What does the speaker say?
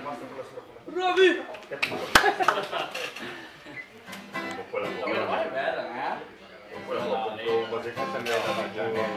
Bravi! Con quella La meno male è bella, eh? Con quella foto, cose che sembrava tipo Nanni Moretti, tipo